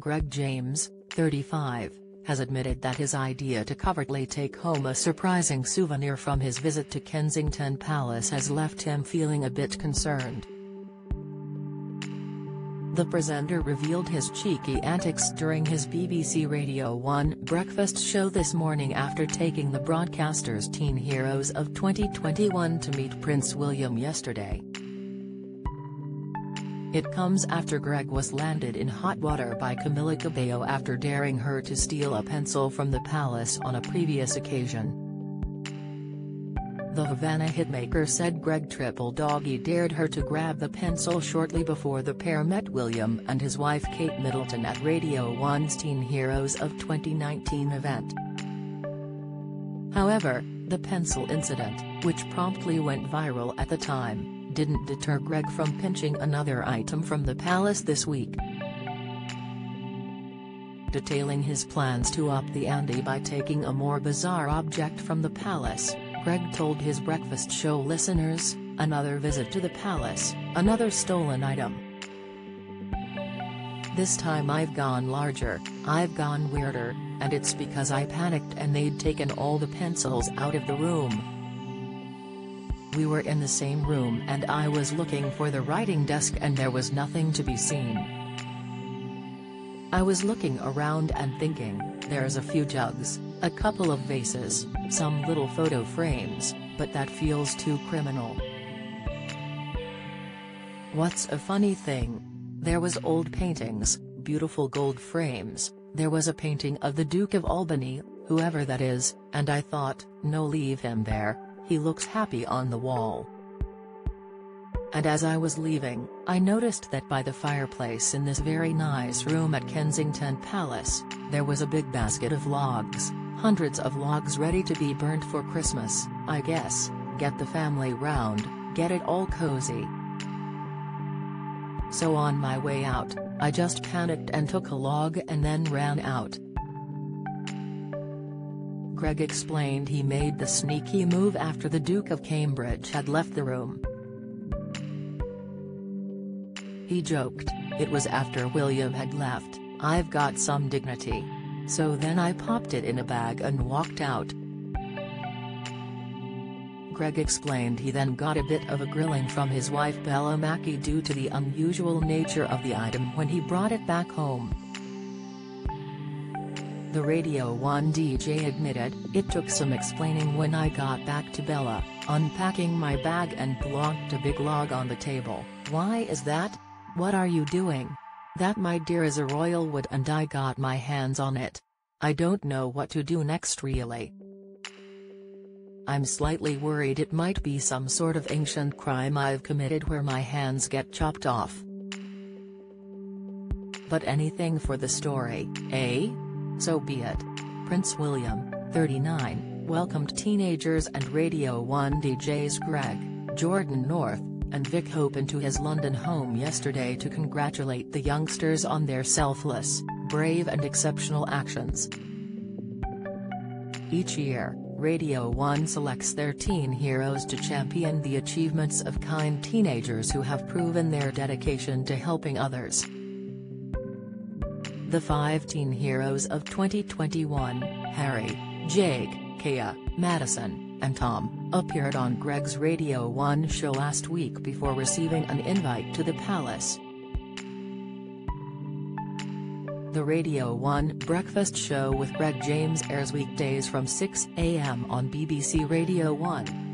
Greg James, 35, has admitted that his idea to covertly take home a surprising souvenir from his visit to Kensington Palace has left him feeling a bit concerned. The presenter revealed his cheeky antics during his BBC Radio 1 breakfast show this morning after taking the broadcaster's teen heroes of 2021 to meet Prince William yesterday. It comes after Greg was landed in hot water by Camila Cabello after daring her to steal a pencil from the palace on a previous occasion. The Havana hitmaker said Greg Triple Doggy dared her to grab the pencil shortly before the pair met William and his wife Kate Middleton at Radio 1's Teen Heroes of 2019 event. However, the pencil incident, which promptly went viral at the time, didn't deter Greg from pinching another item from the palace this week. Detailing his plans to up the ante by taking a more bizarre object from the palace, Greg told his breakfast show listeners, another visit to the palace, another stolen item. This time I've gone larger, I've gone weirder, and it's because I panicked and they'd taken all the pencils out of the room. We were in the same room and I was looking for the writing desk and there was nothing to be seen. I was looking around and thinking, there's a few jugs, a couple of vases, some little photo frames, but that feels too criminal. What's a funny thing? There was old paintings, beautiful gold frames, there was a painting of the Duke of Albany, whoever that is, and I thought, no leave him there, he looks happy on the wall. And as I was leaving, I noticed that by the fireplace in this very nice room at Kensington Palace, there was a big basket of logs, hundreds of logs ready to be burnt for Christmas, I guess, get the family round, get it all cozy. So on my way out, I just panicked and took a log and then ran out. Greg explained he made the sneaky move after the Duke of Cambridge had left the room. He joked, it was after William had left, I've got some dignity. So then I popped it in a bag and walked out. Greg explained he then got a bit of a grilling from his wife Bella Mackie due to the unusual nature of the item when he brought it back home. The Radio 1 DJ admitted, it took some explaining when I got back to Bella, unpacking my bag and plonked a big log on the table, why is that? What are you doing? That my dear is a royal wood and I got my hands on it. I don't know what to do next really. I'm slightly worried it might be some sort of ancient crime I've committed where my hands get chopped off. But anything for the story, eh? So be it. Prince William, 39, welcomed teenagers and Radio 1 DJs Greg, Jordan North, and Vic Hope into his London home yesterday to congratulate the youngsters on their selfless, brave and exceptional actions. Each year, Radio 1 selects their teen heroes to champion the achievements of kind teenagers who have proven their dedication to helping others. The five teen heroes of 2021, Harry, Jake, Kaya, Madison, and Tom, appeared on Greg's Radio 1 show last week before receiving an invite to the palace. The Radio 1 Breakfast Show with Greg James airs weekdays from 6 a.m. on BBC Radio 1.